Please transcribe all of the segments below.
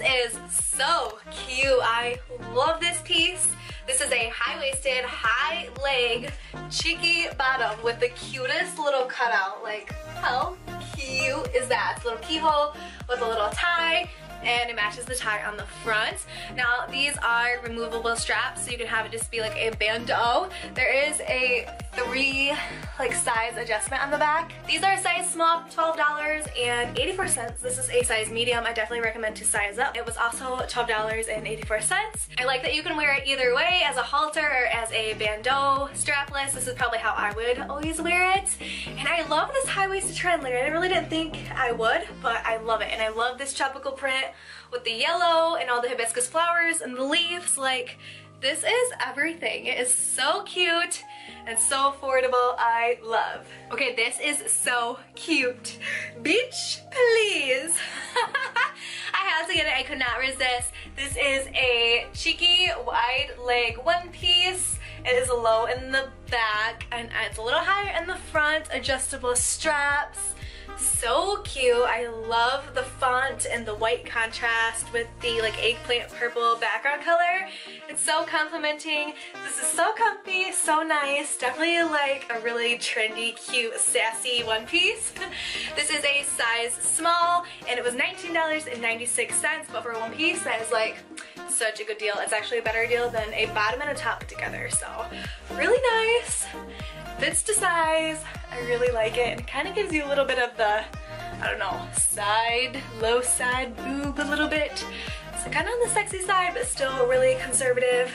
Is so cute. I love this piece. This is a high-waisted, high leg, cheeky bottom with the cutest little cutout. Like, how cute is that? It's a little keyhole with a little tie and it matches the tie on the front. Now these are removable straps so you can have it just be like a bandeau. There is a three like size adjustment on the back. These are size small, $12.84. This is a size medium. I definitely recommend to size up. It was also $12.84. I like that you can wear it either way as a halter or as a bandeau strapless. This is probably how I would always wear it. And I love this high-waisted trend. Like I really didn't think I would, but I love it. And I love this tropical print with the yellow and all the hibiscus flowers and the leaves. Like, this is everything. It is so cute and so affordable. I love. Okay, this is so cute. Bitch, please. I had to get it. I could not resist. This is a cheeky wide leg one piece. It is low in the back and it's a little higher in the front. Adjustable straps so cute. I love the font and the white contrast with the like eggplant purple background color. It's so complimenting. This is so comfy, so nice. Definitely like a really trendy, cute, sassy one piece. this is a size small and it was $19.96 but for one piece that is like such a good deal. It's actually a better deal than a bottom and a top together. So really nice fits to size. I really like it. It kind of gives you a little bit of the, I don't know, side, low side boob a little bit. So kind of on the sexy side, but still really conservative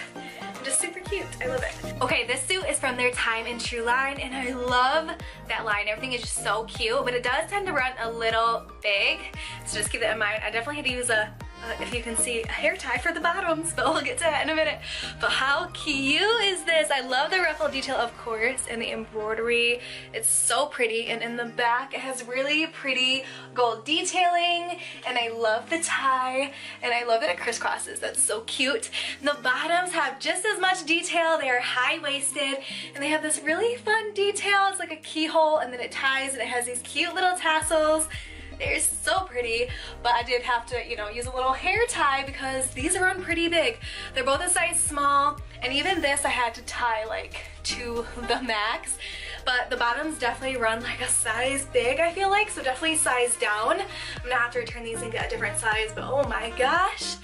just super cute. I love it. Okay, this suit is from their Time and Tru line, and I love that line. Everything is just so cute, but it does tend to run a little big, so just keep that in mind. I definitely had to use a uh, if you can see, a hair tie for the bottoms, but we'll get to that in a minute. But how cute is this? I love the ruffle detail, of course, and the embroidery. It's so pretty, and in the back, it has really pretty gold detailing, and I love the tie, and I love that it crisscrosses. That's so cute. And the bottoms have just as much detail. They are high-waisted, and they have this really fun detail. It's like a keyhole, and then it ties, and it has these cute little tassels. They're so pretty, but I did have to, you know, use a little hair tie because these on pretty big. They're both a size small, and even this I had to tie like to the max. But the bottoms definitely run like a size big, I feel like, so definitely size down. I'm gonna have to return these and get a different size, but oh my gosh.